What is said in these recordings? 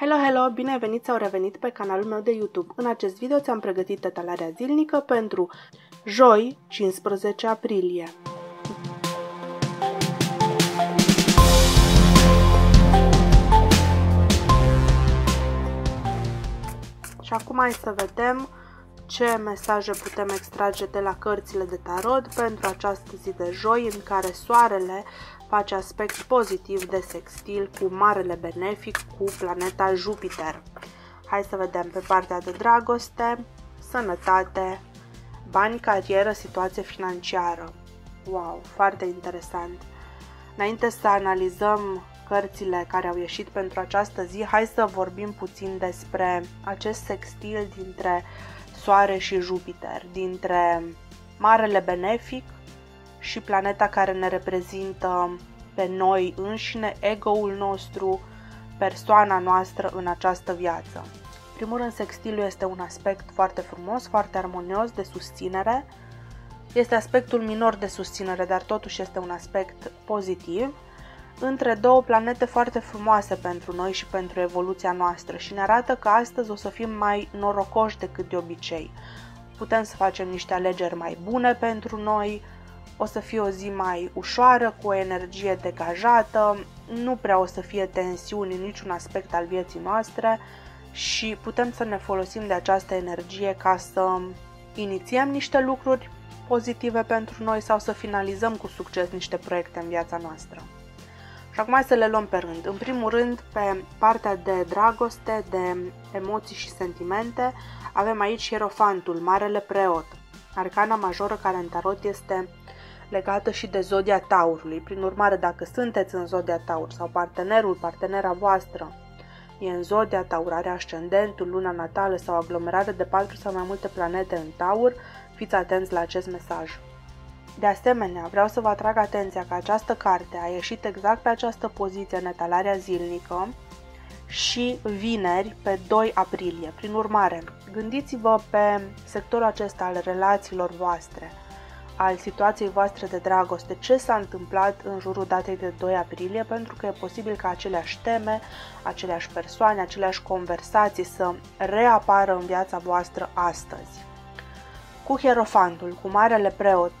Hello, hello! Bine ai venit sau revenit pe canalul meu de YouTube. În acest video ți-am pregătit etalarea zilnică pentru joi, 15 aprilie. Și acum hai să vedem ce mesaje putem extrage de la cărțile de tarot pentru această zi de joi în care soarele face aspect pozitiv de sextil cu marele benefic cu planeta Jupiter. Hai să vedem pe partea de dragoste, sănătate, bani, carieră, situație financiară. Wow, foarte interesant. Înainte să analizăm cărțile care au ieșit pentru această zi, hai să vorbim puțin despre acest sextil dintre Soare și Jupiter, dintre Marele Benefic și planeta care ne reprezintă pe noi înșine, ego-ul nostru, persoana noastră în această viață. Primul rând, sextilul este un aspect foarte frumos, foarte armonios, de susținere. Este aspectul minor de susținere, dar totuși este un aspect pozitiv între două planete foarte frumoase pentru noi și pentru evoluția noastră și ne arată că astăzi o să fim mai norocoși decât de obicei. Putem să facem niște alegeri mai bune pentru noi, o să fie o zi mai ușoară, cu o energie degajată, nu prea o să fie tensiuni în niciun aspect al vieții noastre și putem să ne folosim de această energie ca să inițiem niște lucruri pozitive pentru noi sau să finalizăm cu succes niște proiecte în viața noastră. Și acum să le luăm pe rând. În primul rând, pe partea de dragoste, de emoții și sentimente, avem aici Hierofantul, Marele Preot, arcana majoră care în tarot este legată și de zodia taurului. Prin urmare, dacă sunteți în zodia taur sau partenerul, partenera voastră e în zodia taur, are ascendentul, luna natală sau aglomerare de patru sau mai multe planete în taur, fiți atenți la acest mesaj. De asemenea, vreau să vă atrag atenția că această carte a ieșit exact pe această poziție în etalarea zilnică și vineri pe 2 aprilie. Prin urmare, gândiți-vă pe sectorul acesta al relațiilor voastre, al situației voastre de dragoste, ce s-a întâmplat în jurul datei de 2 aprilie, pentru că e posibil ca aceleași teme, aceleași persoane, aceleași conversații să reapară în viața voastră astăzi. Cu Hierofantul, cu Marele Preot,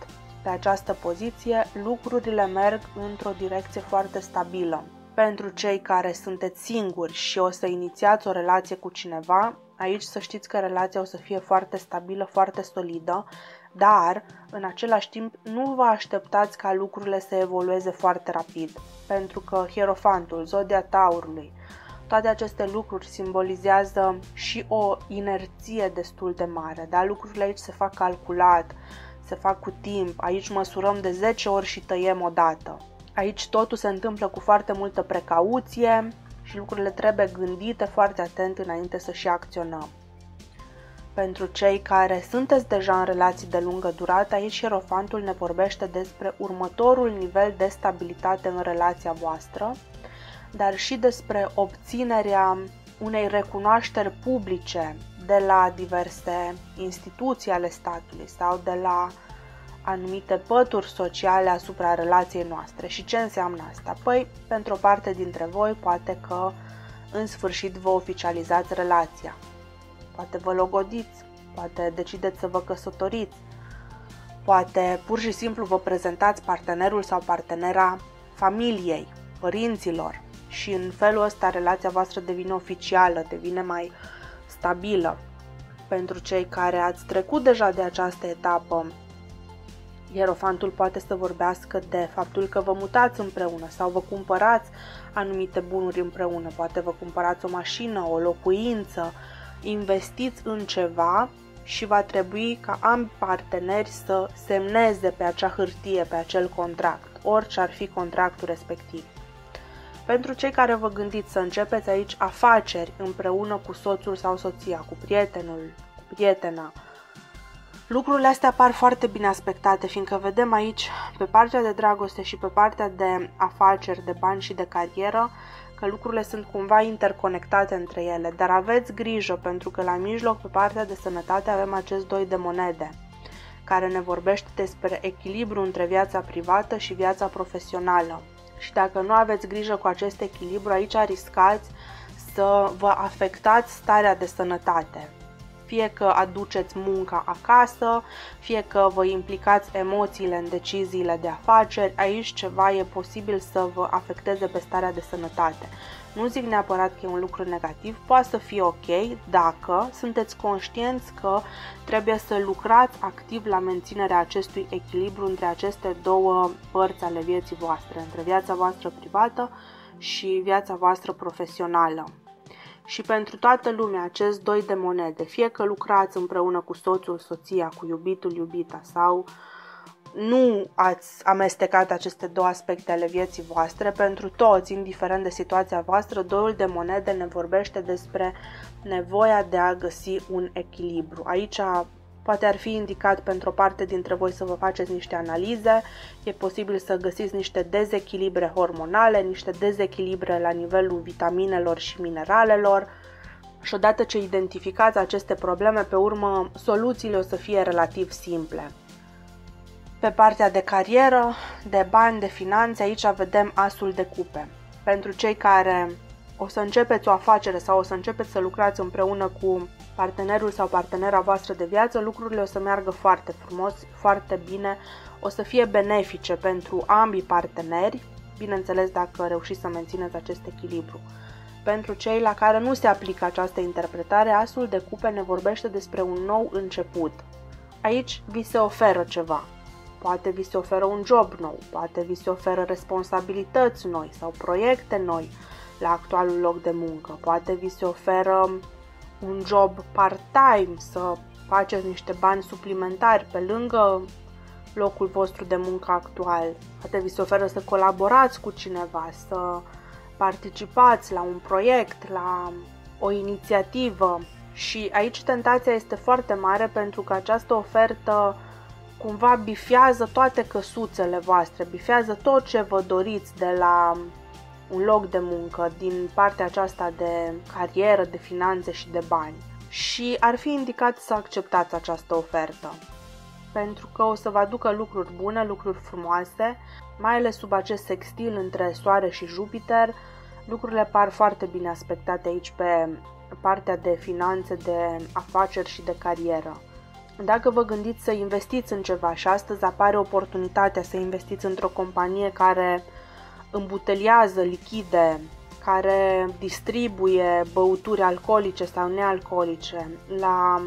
pe această poziție, lucrurile merg într-o direcție foarte stabilă. Pentru cei care sunteți singuri și o să inițiați o relație cu cineva, aici să știți că relația o să fie foarte stabilă, foarte solidă, dar, în același timp, nu vă așteptați ca lucrurile să evolueze foarte rapid, pentru că Hierofantul, zodia Taurului, toate aceste lucruri simbolizează și o inerție destul de mare, da? Lucrurile aici se fac calculat, se fac cu timp, aici măsurăm de 10 ori și tăiem odată. Aici totul se întâmplă cu foarte multă precauție și lucrurile trebuie gândite foarte atent înainte să și acționăm. Pentru cei care sunteți deja în relații de lungă durată, aici Hierofantul ne vorbește despre următorul nivel de stabilitate în relația voastră, dar și despre obținerea unei recunoașteri publice de la diverse instituții ale statului sau de la anumite pături sociale asupra relației noastre. Și ce înseamnă asta? Păi, pentru o parte dintre voi, poate că în sfârșit vă oficializați relația. Poate vă logodiți, poate decideți să vă căsătoriți, poate pur și simplu vă prezentați partenerul sau partenera familiei, părinților și în felul ăsta relația voastră devine oficială, devine mai stabilă. Pentru cei care ați trecut deja de această etapă, Ierofantul poate să vorbească de faptul că vă mutați împreună sau vă cumpărați anumite bunuri împreună, poate vă cumpărați o mașină, o locuință, investiți în ceva și va trebui ca ambi parteneri să semneze pe acea hârtie, pe acel contract, orice ar fi contractul respectiv. Pentru cei care vă gândiți să începeți aici afaceri împreună cu soțul sau soția, cu prietenul, cu prietena, lucrurile astea par foarte bine aspectate, fiindcă vedem aici, pe partea de dragoste și pe partea de afaceri, de bani și de carieră, că lucrurile sunt cumva interconectate între ele, dar aveți grijă pentru că la mijloc, pe partea de sănătate, avem acest doi de monede care ne vorbește despre echilibru între viața privată și viața profesională. Și dacă nu aveți grijă cu acest echilibru, aici riscați să vă afectați starea de sănătate fie că aduceți munca acasă, fie că vă implicați emoțiile în deciziile de afaceri, aici ceva e posibil să vă afecteze pe starea de sănătate. Nu zic neapărat că e un lucru negativ, poate să fie ok dacă sunteți conștienți că trebuie să lucrați activ la menținerea acestui echilibru între aceste două părți ale vieții voastre, între viața voastră privată și viața voastră profesională și pentru toată lumea acest doi de monede, fie că lucrați împreună cu soțul, soția, cu iubitul, iubita sau nu ați amestecat aceste două aspecte ale vieții voastre, pentru toți, indiferent de situația voastră, doiul de monede ne vorbește despre nevoia de a găsi un echilibru. Aici Poate ar fi indicat pentru o parte dintre voi să vă faceți niște analize, e posibil să găsiți niște dezechilibre hormonale, niște dezechilibre la nivelul vitaminelor și mineralelor și odată ce identificați aceste probleme, pe urmă soluțiile o să fie relativ simple. Pe partea de carieră, de bani, de finanțe, aici vedem asul de cupe. Pentru cei care o să începeți o afacere sau o să începeți să lucrați împreună cu partenerul sau partenera voastră de viață, lucrurile o să meargă foarte frumos, foarte bine, o să fie benefice pentru ambii parteneri, bineînțeles dacă reușiți să mențineți acest echilibru. Pentru cei la care nu se aplică această interpretare, asul de cupe ne vorbește despre un nou început. Aici vi se oferă ceva. Poate vi se oferă un job nou, poate vi se oferă responsabilități noi sau proiecte noi la actualul loc de muncă, poate vi se oferă un job part-time, să faceți niște bani suplimentari pe lângă locul vostru de muncă actual. Poate vi se oferă să colaborați cu cineva, să participați la un proiect, la o inițiativă și aici tentația este foarte mare pentru că această ofertă cumva bifează toate căsuțele voastre, bifează tot ce vă doriți de la un loc de muncă din partea aceasta de carieră, de finanțe și de bani. Și ar fi indicat să acceptați această ofertă, pentru că o să vă aducă lucruri bune, lucruri frumoase, mai ales sub acest sextil între Soare și Jupiter, lucrurile par foarte bine aspectate aici pe partea de finanțe, de afaceri și de carieră. Dacă vă gândiți să investiți în ceva și astăzi apare oportunitatea să investiți într-o companie care îmbuteliază lichide, care distribuie băuturi alcoolice sau nealcoolice, la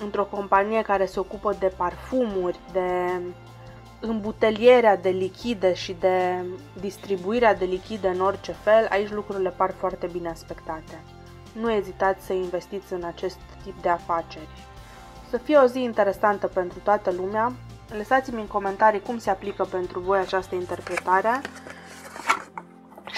într-o companie care se ocupă de parfumuri, de îmbutelierea de lichide și de distribuirea de lichide în orice fel, aici lucrurile par foarte bine aspectate. Nu ezitați să investiți în acest tip de afaceri. Să fie o zi interesantă pentru toată lumea, Lăsați-mi în comentarii cum se aplică pentru voi această interpretare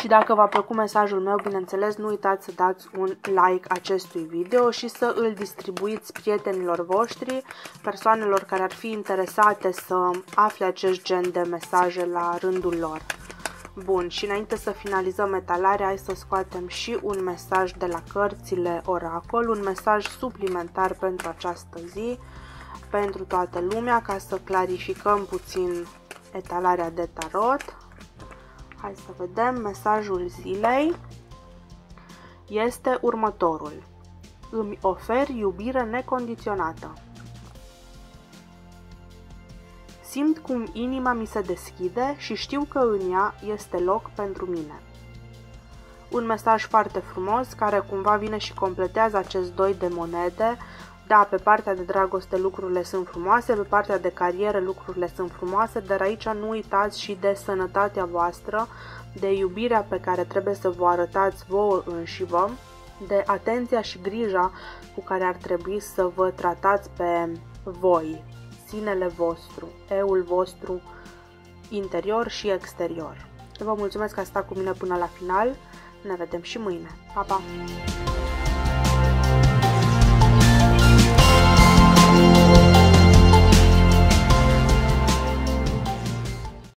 și dacă v-a plăcut mesajul meu, bineînțeles, nu uitați să dați un like acestui video și să îl distribuiți prietenilor voștri, persoanelor care ar fi interesate să afle acest gen de mesaje la rândul lor. Bun, și înainte să finalizăm etalarea, hai să scoatem și un mesaj de la cărțile Oracol, un mesaj suplimentar pentru această zi pentru toată lumea ca să clarificăm puțin etalarea de tarot. Hai să vedem, mesajul zilei este următorul. Îmi ofer iubire necondiționată. Simt cum inima mi se deschide și știu că în ea este loc pentru mine. Un mesaj foarte frumos care cumva vine și completează acest doi de monede da, pe partea de dragoste lucrurile sunt frumoase, pe partea de carieră lucrurile sunt frumoase, dar aici nu uitați și de sănătatea voastră, de iubirea pe care trebuie să vă arătați vouă înșivă, de atenția și grija cu care ar trebui să vă tratați pe voi, sinele vostru, eul vostru interior și exterior. Vă mulțumesc că ați stat cu mine până la final. Ne vedem și mâine. Pa, pa!